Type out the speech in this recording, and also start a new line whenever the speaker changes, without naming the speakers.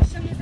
Jeszcze się